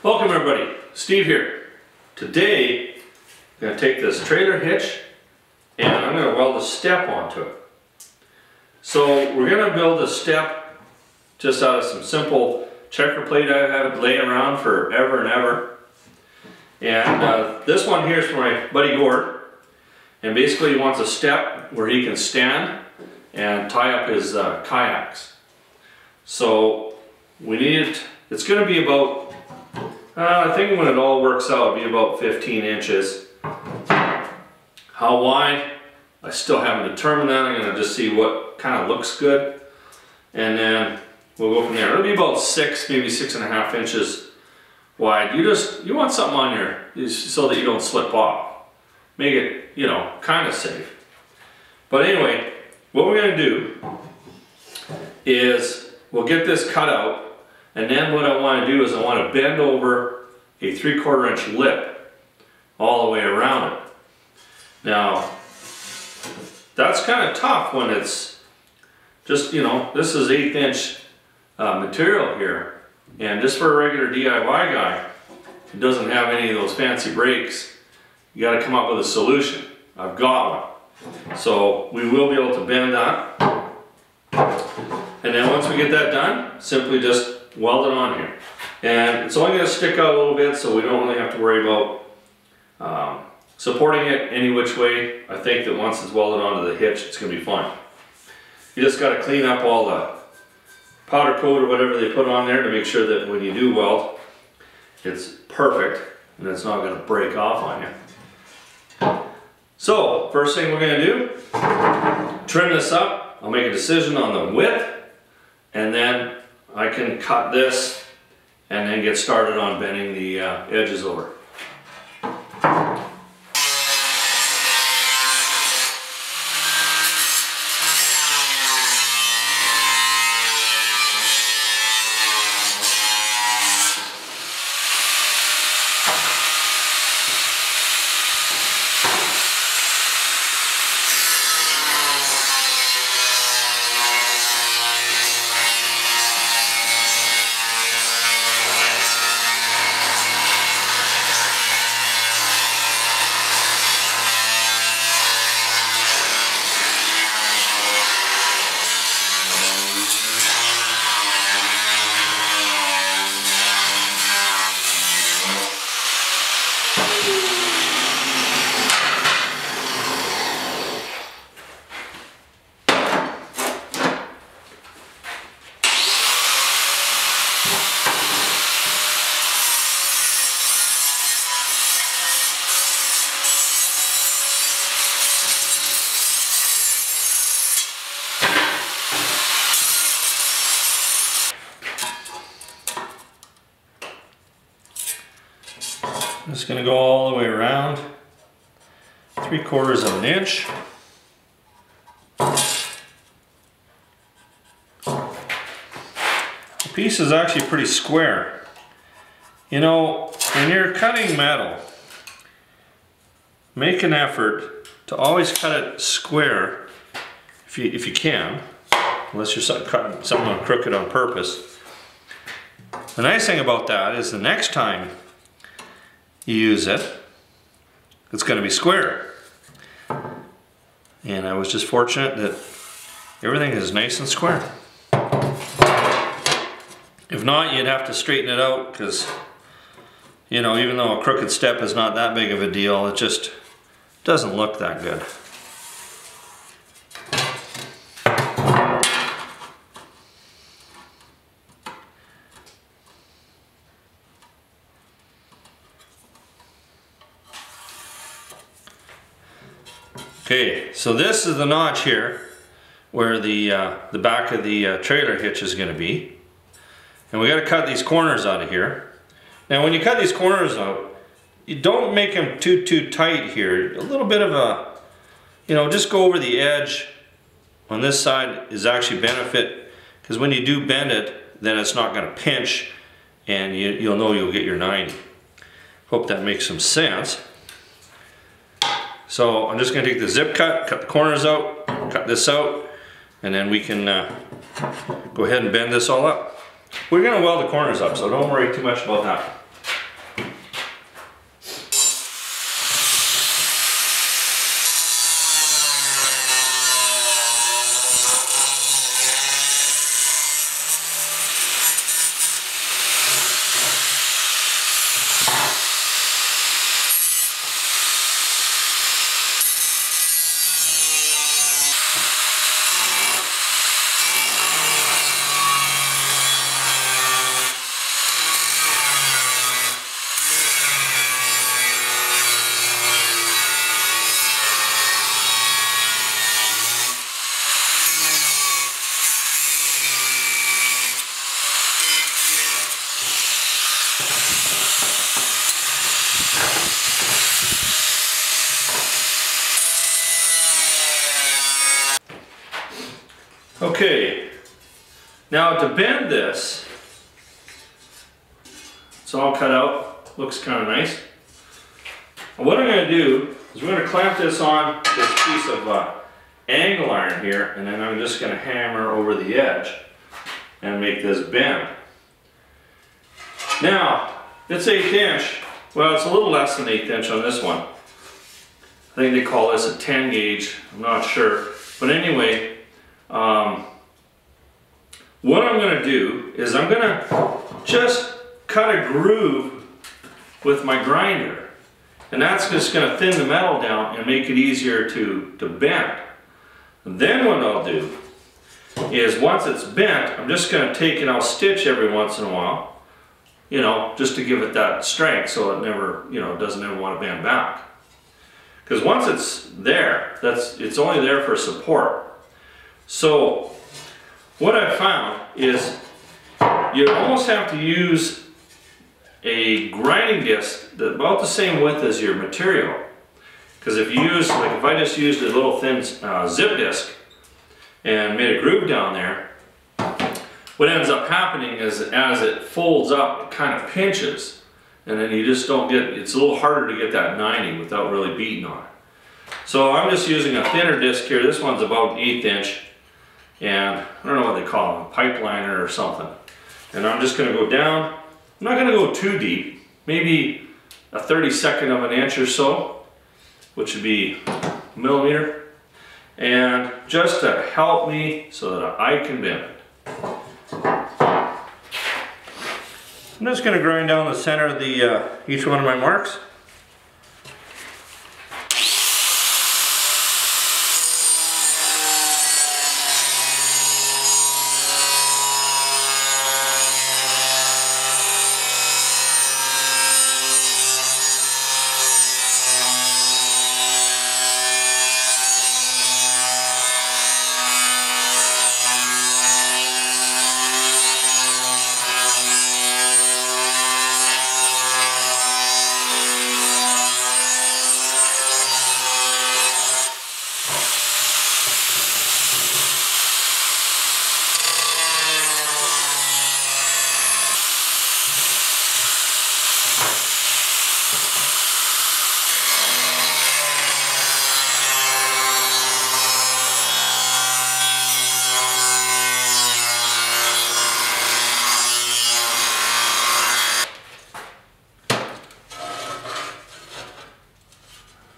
Welcome everybody, Steve here. Today, I'm going to take this trailer hitch and I'm going to weld a step onto it. So we're going to build a step just out of some simple checker plate I've had laying around forever and ever. And uh, this one here is for my buddy Gord. And basically he wants a step where he can stand and tie up his uh, kayaks. So we need it, it's going to be about uh, I think when it all works out, it'll be about 15 inches. How wide? I still haven't determined that. I'm gonna just see what kind of looks good. And then we'll go from there. It'll be about six, maybe six and a half inches wide. You just, you want something on your, so that you don't slip off. Make it, you know, kind of safe. But anyway, what we're gonna do is we'll get this cut out and then what I want to do is I want to bend over a three quarter inch lip all the way around it. Now, that's kind of tough when it's just, you know, this is eighth inch uh, material here. And just for a regular DIY guy who doesn't have any of those fancy brakes, you got to come up with a solution. I've got one. So we will be able to bend that. And then once we get that done, simply just weld it on here. And it's only going to stick out a little bit so we don't really have to worry about um, supporting it any which way. I think that once it's welded onto the hitch, it's going to be fine. You just got to clean up all the powder coat or whatever they put on there to make sure that when you do weld, it's perfect and it's not going to break off on you. So, first thing we're going to do, trim this up. I'll make a decision on the width and then I can cut this and then get started on bending the uh, edges over. Gonna go all the way around, three quarters of an inch. The piece is actually pretty square. You know, when you're cutting metal, make an effort to always cut it square if you, if you can, unless you're cutting something crooked on purpose. The nice thing about that is the next time you use it, it's going to be square. And I was just fortunate that everything is nice and square. If not, you'd have to straighten it out because, you know, even though a crooked step is not that big of a deal, it just doesn't look that good. Okay, so this is the notch here where the, uh, the back of the uh, trailer hitch is going to be. And we got to cut these corners out of here. Now when you cut these corners out, you don't make them too, too tight here. A little bit of a, you know, just go over the edge on this side is actually benefit because when you do bend it, then it's not going to pinch and you, you'll know you'll get your 90. Hope that makes some sense. So I'm just gonna take the zip cut, cut the corners out, cut this out, and then we can uh, go ahead and bend this all up. We're gonna weld the corners up, so don't worry too much about that. Okay, now to bend this, it's all cut out, looks kind of nice. And what I'm going to do is we're going to clamp this on this piece of uh, angle iron here, and then I'm just going to hammer over the edge and make this bend. Now, it's 8 inch, well it's a little less than 8 inch on this one. I think they call this a 10 gauge, I'm not sure. But anyway, um, what I'm going to do is I'm going to just cut a groove with my grinder. And that's just going to thin the metal down and make it easier to, to bend. And then what I'll do is once it's bent, I'm just going to take and I'll stitch every once in a while. You know, just to give it that strength so it never, you know, doesn't ever want to bend back. Because once it's there, that's it's only there for support. So what I found is you almost have to use a grinding disc that's about the same width as your material. Because if you use, like if I just used a little thin uh, zip disc and made a groove down there, what ends up happening is as it folds up, it kind of pinches. And then you just don't get, it's a little harder to get that 90 without really beating on it. So I'm just using a thinner disc here. This one's about an eighth inch and I don't know what they call them, pipeliner or something. And I'm just gonna go down. I'm not gonna go too deep, maybe a 32nd of an inch or so, which would be a millimeter. And just to help me so that I can bend it. I'm just gonna grind down the center of the uh, each one of my marks.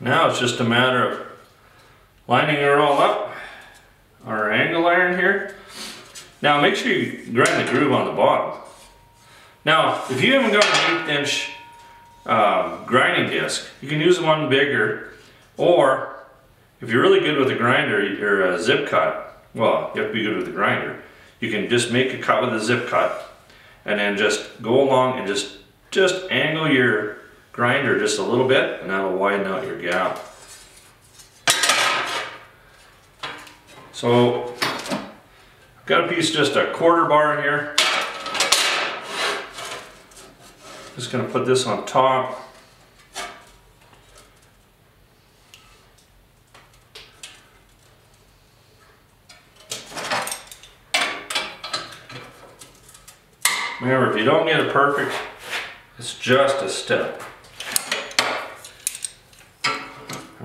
Now it's just a matter of lining it all up, our angle iron here. Now make sure you grind the groove on the bottom. Now, if you haven't got an eighth inch uh, grinding disc, you can use one bigger, or if you're really good with a grinder or a zip cut, well, you have to be good with the grinder, you can just make a cut with a zip cut, and then just go along and just, just angle your grinder just a little bit and that'll widen out your gap. So I've got a piece just a quarter bar here. Just gonna put this on top. Remember, if you don't get it perfect, it's just a step.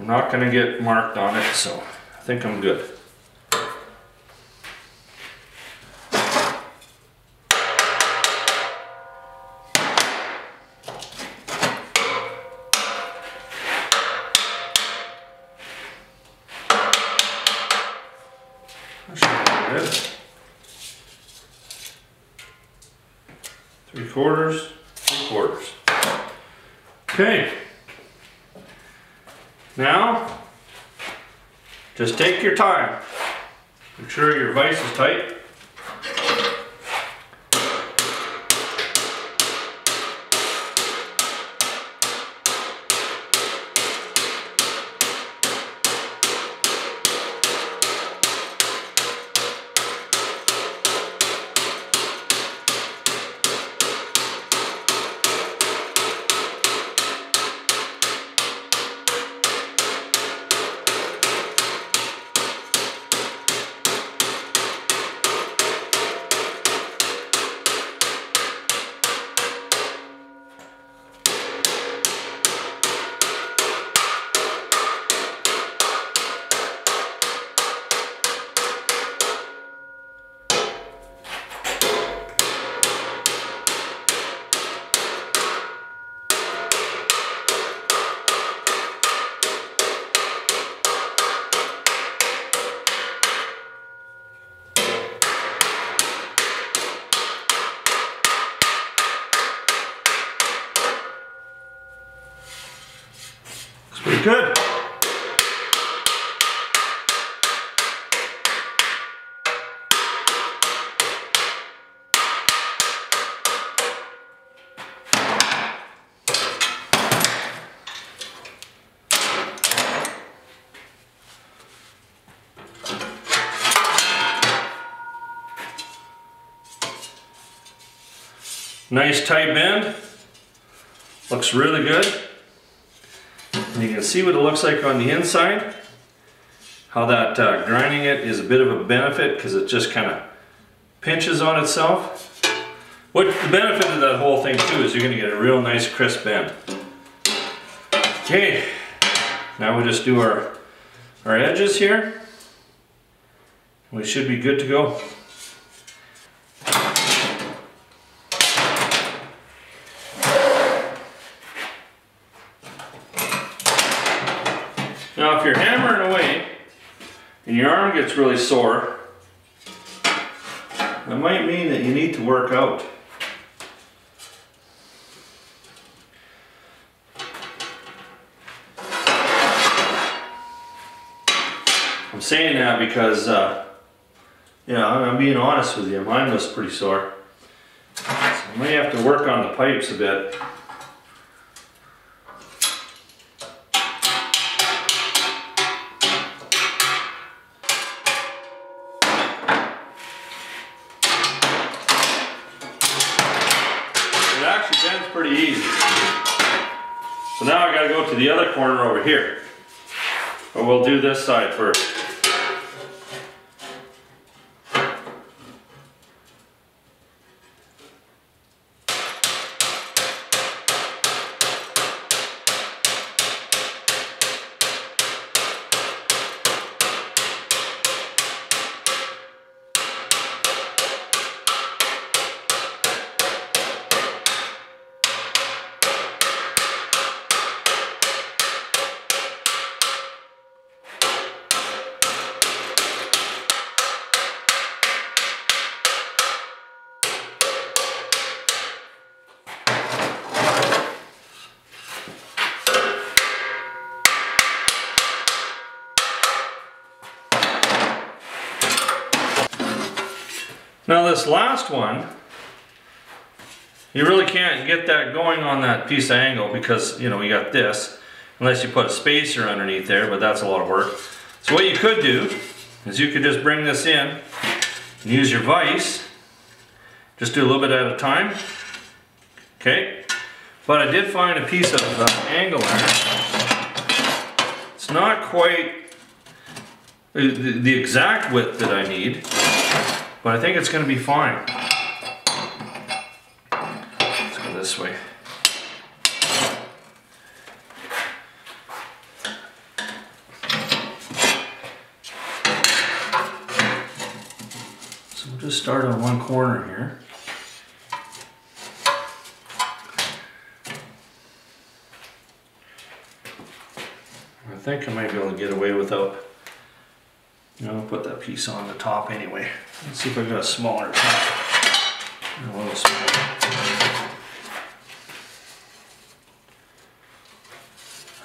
I'm not gonna get marked on it, so I think I'm good. Three quarters, three quarters. Okay. Now, just take your time. Make sure your vise is tight. Pretty good. Nice tight bend. Looks really good. See what it looks like on the inside. How that uh, grinding it is a bit of a benefit because it just kind of pinches on itself. What the benefit of that whole thing too is you're going to get a real nice crisp bend. Okay, now we just do our, our edges here. We should be good to go. Now if you're hammering away and your arm gets really sore, that might mean that you need to work out. I'm saying that because, uh, I'm being honest with you, mine was pretty sore. So I may have to work on the pipes a bit. Corner over here. But we'll do this side first. Now this last one, you really can't get that going on that piece of angle because, you know, we got this, unless you put a spacer underneath there, but that's a lot of work. So what you could do is you could just bring this in and use your vise, just do a little bit at a time, okay? But I did find a piece of uh, angle iron. It's not quite the, the exact width that I need, but I think it's going to be fine. Let's go this way. So we'll just start on one corner here. I think I might be able to get away without know, I'll put that piece on the top anyway. Let's see if I got a smaller top. A little smaller.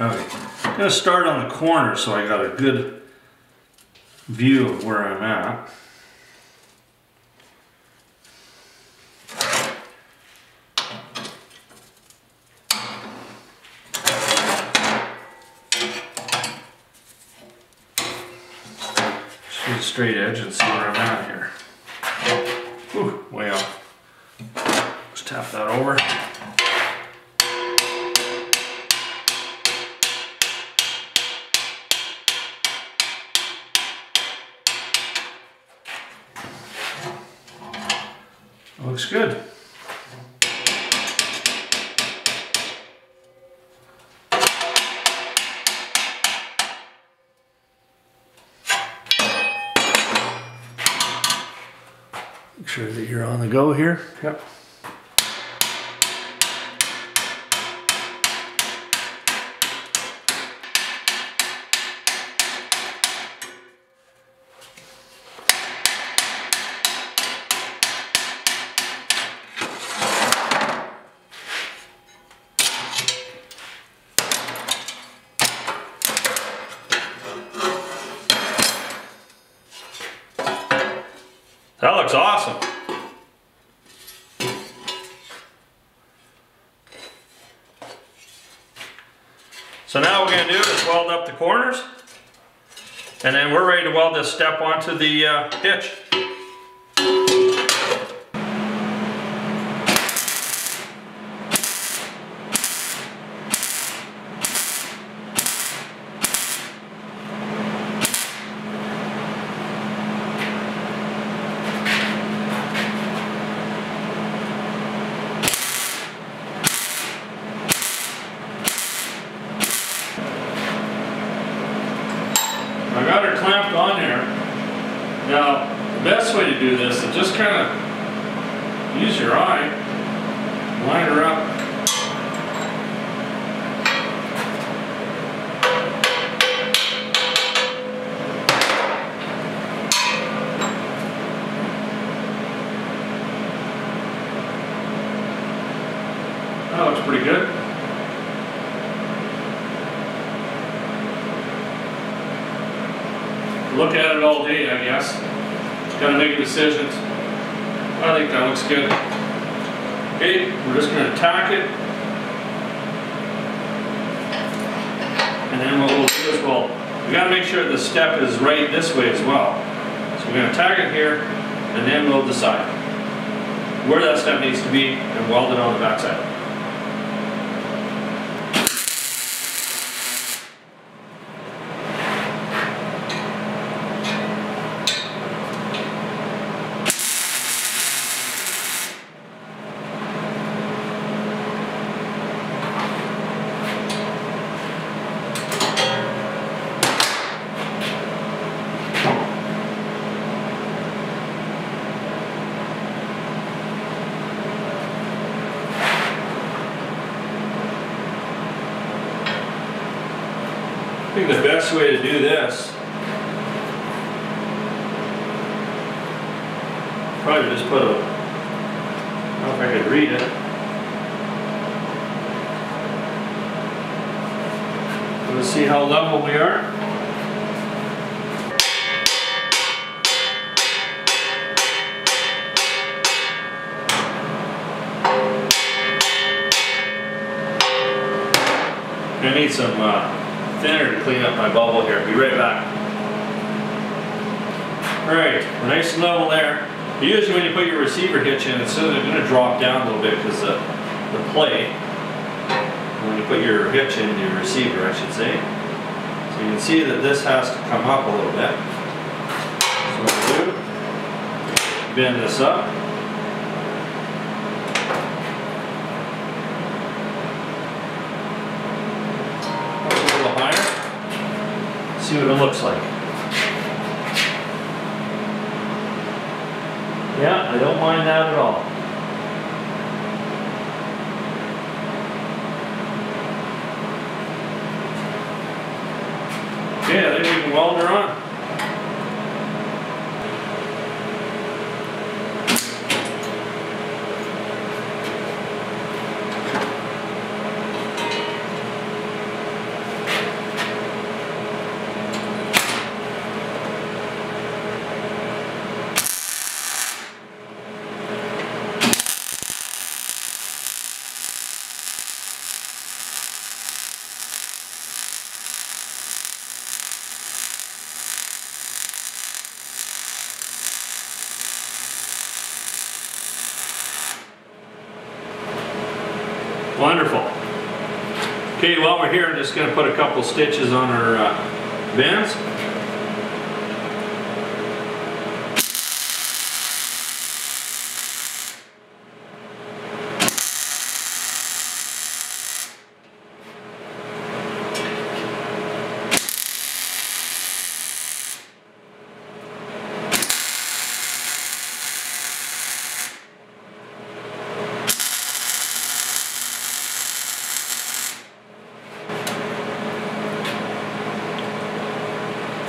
Okay, I'm gonna start on the corner so I got a good view of where I'm at. Shoot a straight edge and see where I'm at here. Ooh, way off. Just tap that over. Looks good. you're on the go here. Yep. That looks awesome. The corners. And then we're ready to weld this step onto the uh, hitch. I got her clamped on there. Now, the best way to do this is just kind of use your eye, line her up. That looks pretty good. look at it all day, I guess. Gotta make decisions. I think that looks good. Okay, we're just gonna tack it. And then what we'll do is we'll, we gotta make sure the step is right this way as well. So we're gonna tack it here, and then we'll decide where that step needs to be and weld it on the backside. I think the best way to do this, probably just put a, I don't know if I could read it. Let's see how level we are. I need some uh, thinner to clean up my bubble here. Be right back. Alright, nice and level there. Usually when you put your receiver hitch in, it's going to drop down a little bit because the, the plate, when you put your hitch in, your receiver I should say, so you can see that this has to come up a little bit. So what we'll do, bend this. Up a little higher. See what it looks like. Yeah, I don't mind that at all. Yeah, then we can weld her on. Wonderful. Okay, while we're here, I'm just going to put a couple stitches on our uh, bends.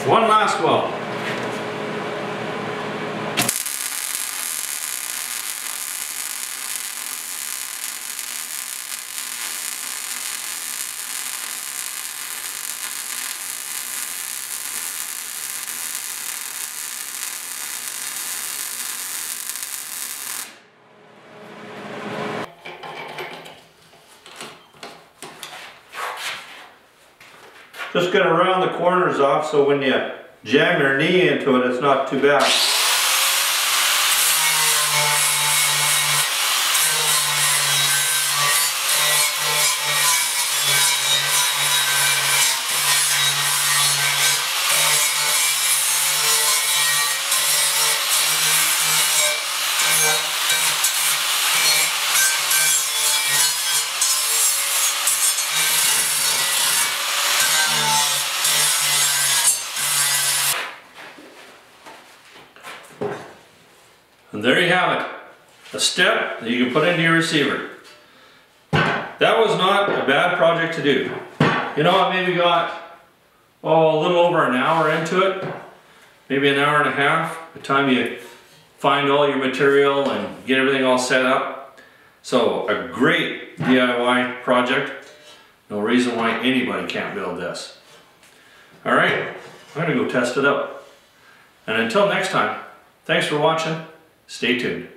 One last weld. Just gonna round the corners off so when you jam your knee into it, it's not too bad. And there you have it. A step that you can put into your receiver. That was not a bad project to do. You know, I maybe got, oh, a little over an hour into it. Maybe an hour and a half. By the time you find all your material and get everything all set up. So a great DIY project. No reason why anybody can't build this. All right, I'm gonna go test it out. And until next time, thanks for watching. Stay tuned.